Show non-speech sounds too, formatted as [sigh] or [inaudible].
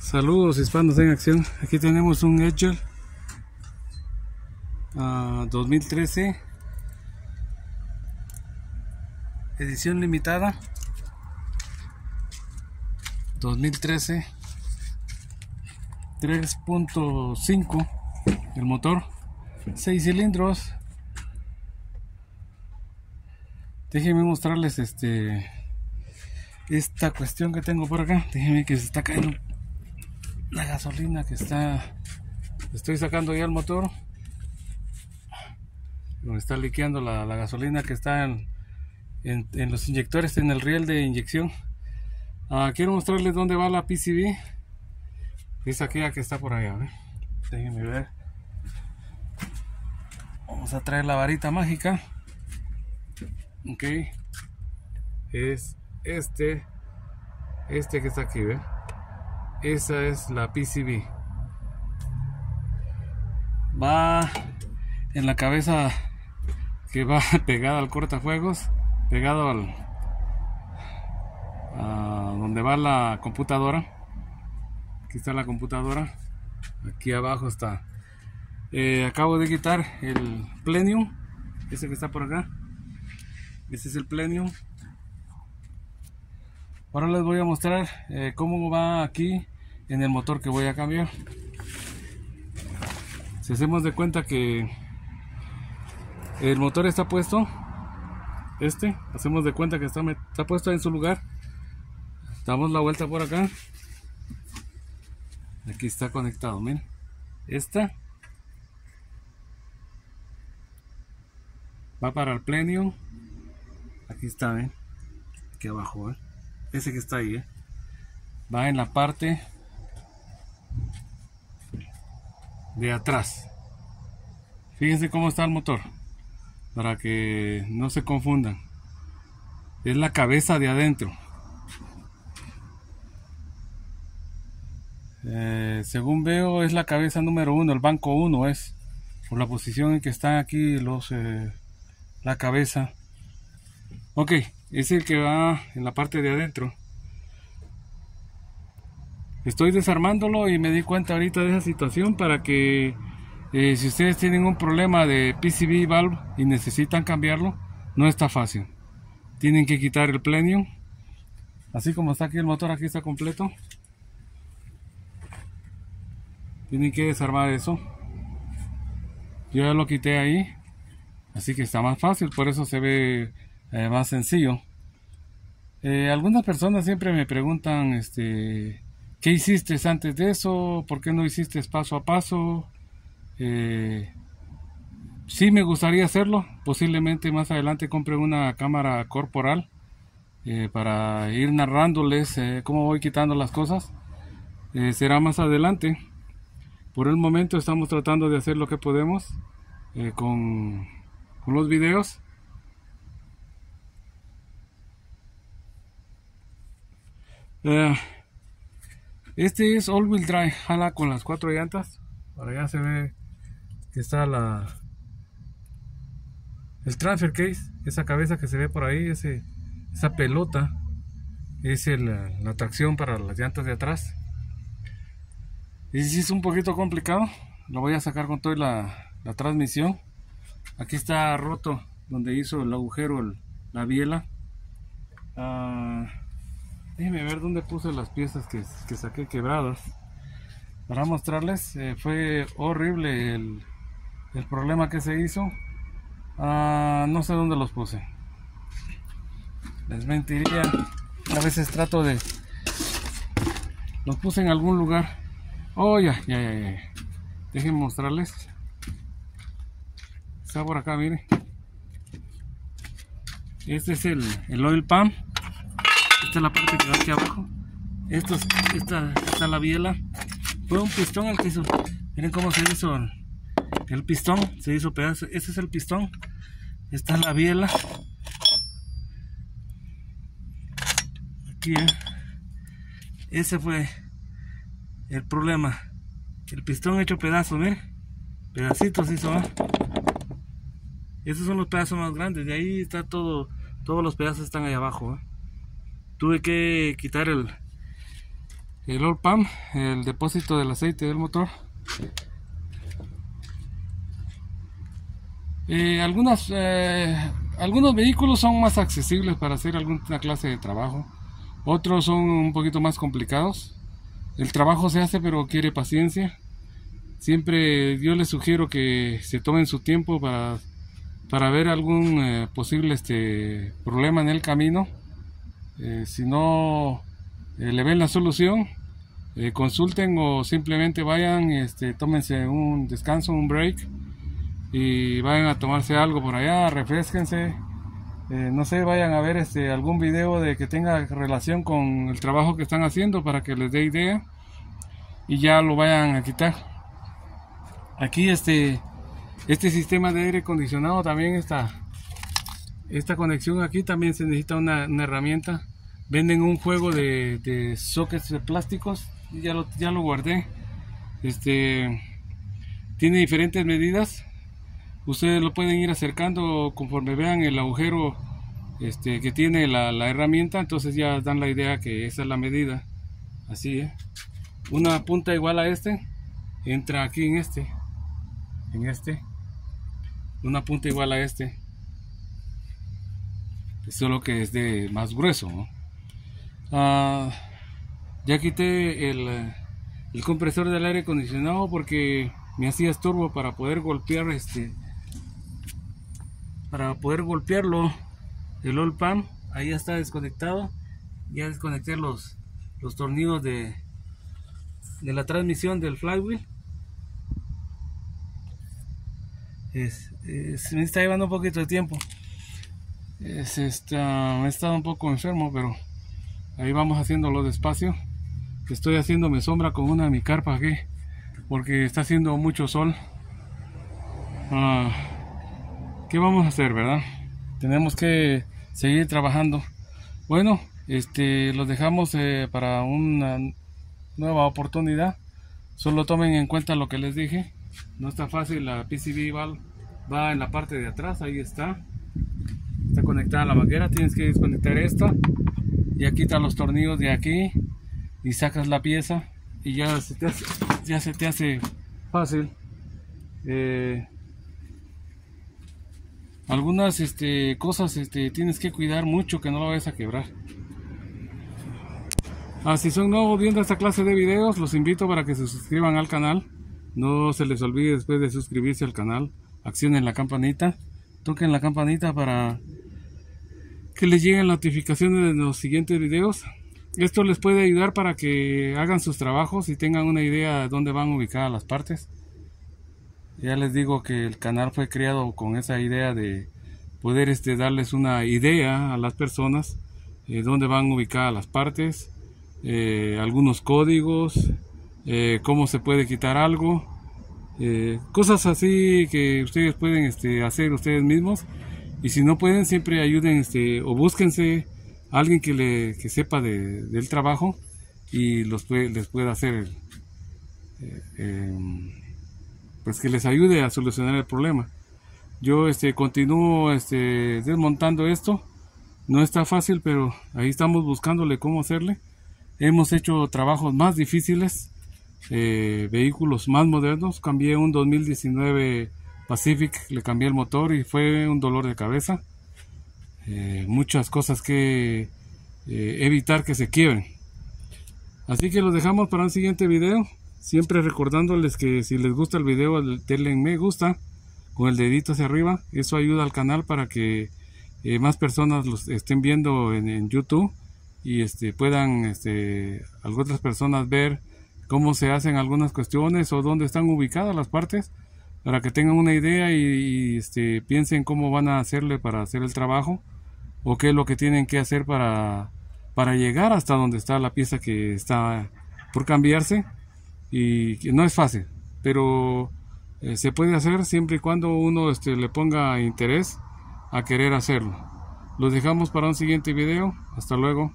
Saludos hispanos en acción. Aquí tenemos un Edgel uh, 2013 edición limitada. 2013 3.5 el motor. 6 cilindros. Déjenme mostrarles este esta cuestión que tengo por acá. Déjenme que se está cayendo la gasolina que está estoy sacando ya el motor. Donde está liqueando la, gasolina que está en, los inyectores en el riel de inyección. Uh, quiero mostrarles dónde va la PCB es aquella que está por allá déjenme ver. Vamos a traer la varita mágica. Ok. Es este. Este que está aquí ¿ve? Esa es la PCB va en la cabeza que va [laughs] pegada al cortafuegos pegado al a donde va la computadora. Aquí está la computadora aquí abajo está. Eh, acabo de quitar el plenium ese que está por acá. Este es el plenium. Ahora les voy a mostrar eh, cómo va aquí en el motor que voy a cambiar. Si hacemos de cuenta que el motor está puesto este hacemos de cuenta que está, puesto en su lugar. Damos la vuelta por acá. Aquí está conectado miren. Esta va para el plenio. Aquí está aquí abajo ¿eh? ese que está ahí ¿eh? va en la parte de atrás. Fíjense cómo está el motor para que no se confundan. Es la cabeza de adentro. Eh, según veo es la cabeza número uno el banco uno es por la posición en que están aquí los eh, la cabeza. Ok es el que va en la parte de adentro estoy desarmándolo y me di cuenta ahorita de esa situación para que eh, si ustedes tienen un problema de PCB valve y necesitan cambiarlo no está fácil. Tienen que quitar el plenio así como está aquí el motor aquí está completo. Tienen que desarmar eso. Yo ya lo quité ahí así que está más fácil por eso se ve eh, más sencillo. Eh, algunas personas siempre me preguntan este ¿Qué hiciste antes de eso? ¿Por qué no hiciste paso a paso? Eh, sí me gustaría hacerlo. Posiblemente más adelante compre una cámara corporal eh, para ir narrándoles eh, cómo voy quitando las cosas. Eh, será más adelante. Por el momento estamos tratando de hacer lo que podemos con, con los videos. Eh, este es all wheel drive, jala con las cuatro llantas. Para allá se ve que está la el transfer case, esa cabeza que se ve por ahí, ese, esa pelota es el, la tracción para las llantas de atrás. Y si es un poquito complicado, lo voy a sacar con toda la, la transmisión. Aquí está roto donde hizo el agujero la biela. Uh, déjenme ver dónde puse las piezas que, que saqué quebradas. Para mostrarles eh, fue horrible el, el, problema que se hizo. Uh, no sé dónde los puse. Les mentiría. A veces trato de los puse en algún lugar. Oh ya ya ya, ya. déjenme mostrarles. Está por acá miren este es el, el oil pump esta es la parte que va aquí abajo. Esto es, esta está la biela. Fue un pistón el que hizo. Miren cómo se hizo el pistón se hizo pedazo. Este es el pistón. Esta es la biela. Aquí ¿eh? ese fue el problema. El pistón hecho pedazos miren. Pedacitos hizo ¿eh? esos son los pedazos más grandes. De ahí está todo todos los pedazos están ahí abajo ¿eh? Tuve que quitar el el el depósito del aceite del motor. Eh, algunas, eh, algunos vehículos son más accesibles para hacer alguna clase de trabajo, otros son un poquito más complicados. El trabajo se hace pero quiere paciencia. Siempre yo les sugiero que se tomen su tiempo para, para ver algún eh, posible este, problema en el camino. Si no le ven la solución, consulten o simplemente vayan, este, tómense un descanso, un break y vayan a tomarse algo por allá, refresquense. Eh, no sé, vayan a ver este algún video de que tenga relación con el trabajo que están haciendo para que les dé idea y ya lo vayan a quitar. Aquí este este sistema de aire acondicionado también está esta conexión aquí también se necesita una, herramienta. Venden un juego de, de sockets de plásticos, ya lo, ya lo guardé. Este tiene diferentes medidas. Ustedes lo pueden ir acercando conforme vean el agujero este, que tiene la, herramienta entonces ya dan la idea que esa es la medida. Así ¿eh? una punta igual a este entra aquí en este en este. Una punta igual a este. Solo que es de más grueso ah, ya quité el, el compresor del aire acondicionado porque me hacía estorbo para poder golpear este para poder golpearlo. El all pan ahí está desconectado. Ya desconecté los los tornillos de la transmisión del flywheel. Es, me está llevando un poquito de tiempo. Es, me he estado un poco enfermo pero ahí vamos haciéndolo despacio estoy haciéndome sombra con una de mi carpa aquí porque está haciendo mucho sol ah, ¿qué vamos a hacer, verdad? Tenemos que seguir trabajando. Bueno, este, los dejamos eh, para una nueva oportunidad. Solo tomen en cuenta lo que les dije. No está fácil, la PCB va, va en la parte de atrás, ahí está. Está conectada a la manguera, tienes que desconectar esta. Ya quitas los tornillos de aquí y sacas la pieza y ya se te hace, ya se te hace fácil. Eh, algunas este, cosas este, tienes que cuidar mucho que no lo vayas a quebrar. Ah, si son nuevos viendo esta clase de videos, los invito para que se suscriban al canal. No se les olvide después de suscribirse al canal, accionen la campanita, toquen la campanita para que les lleguen notificaciones de los siguientes videos. Esto les puede ayudar para que hagan sus trabajos y tengan una idea de dónde van ubicadas las partes. Ya les digo que el canal fue creado con esa idea de poder este, darles una idea a las personas eh, dónde van ubicadas las partes, eh, algunos códigos, eh, cómo se puede quitar algo, cosas así que ustedes pueden este, hacer ustedes mismos y si no pueden siempre ayuden este, o búsquense a alguien que, le, que sepa de, del trabajo y los les pueda hacer em, pues que les ayude a solucionar el problema. Yo este continúo este desmontando esto. No está fácil, pero ahí estamos buscándole cómo hacerle. Hemos hecho trabajos más difíciles, eh, vehículos más modernos. Cambié un 2019 Pacific, le cambié el motor y fue un dolor de cabeza. Eh, muchas cosas que eh, evitar que se quiebren. Así que los dejamos para un siguiente video. Siempre recordándoles que si les gusta el video, denle me gusta con el dedito hacia arriba. Eso ayuda al canal para que eh, más personas los estén viendo en, YouTube y este, puedan este, algunas personas ver cómo se hacen algunas cuestiones o dónde están ubicadas las partes para que tengan una idea y, este, piensen cómo van a hacerle para hacer el trabajo o qué es lo que tienen que hacer para, para llegar hasta donde está la pieza que está por cambiarse y no es fácil, pero eh, se puede hacer siempre y cuando uno este, le ponga interés a querer hacerlo. Los dejamos para un siguiente video. Hasta luego.